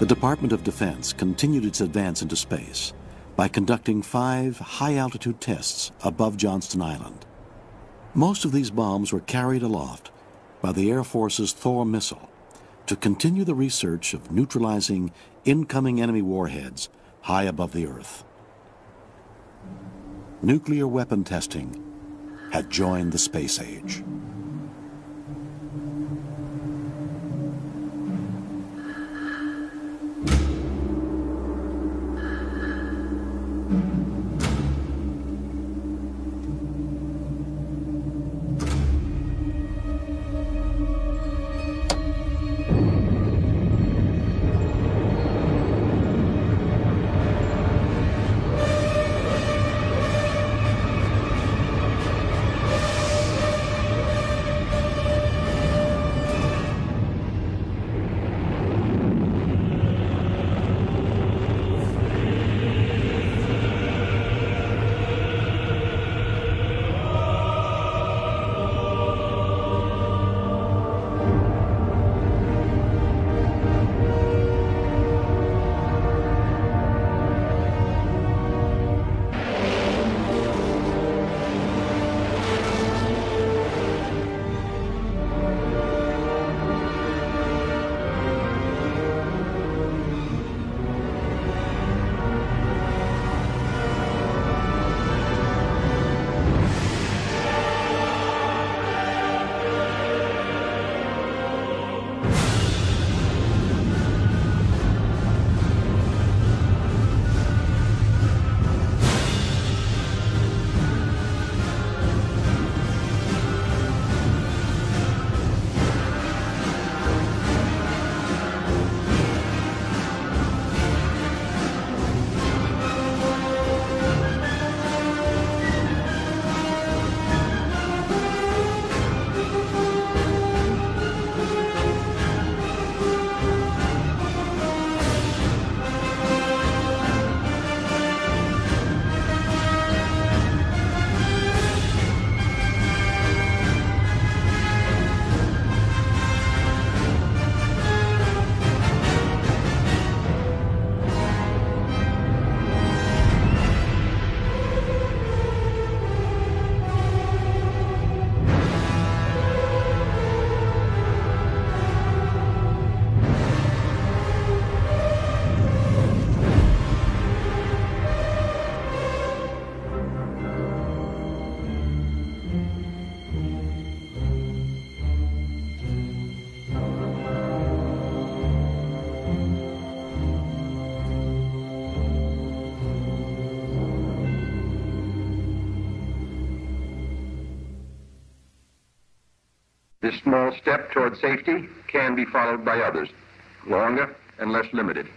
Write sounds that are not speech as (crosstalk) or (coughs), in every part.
The Department of Defense continued its advance into space by conducting five high-altitude tests above Johnston Island. Most of these bombs were carried aloft by the Air Force's Thor missile to continue the research of neutralizing incoming enemy warheads high above the Earth. Nuclear weapon testing had joined the space age. This small step toward safety can be followed by others, longer and less limited,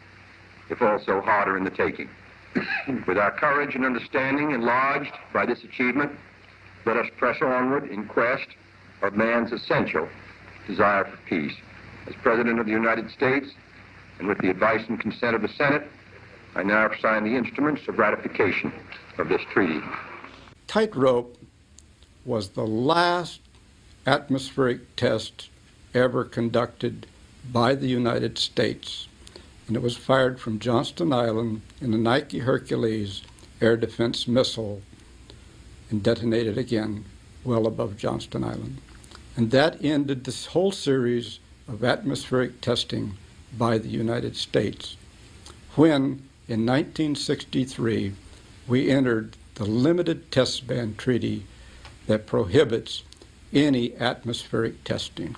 if also harder in the taking. (coughs) With our courage and understanding enlarged by this achievement, let us press onward in quest of man's essential desire for peace. As President of the United States, and with the advice and consent of the Senate, I now sign the instruments of ratification of this treaty. Tightrope was the last atmospheric test ever conducted by the United States, and it was fired from Johnston Island in a Nike Hercules air defense missile and detonated again well above Johnston Island. And that ended this whole series of atmospheric testing by the United States. When, in 1963, we entered the Limited Test Ban Treaty that prohibits any atmospheric testing.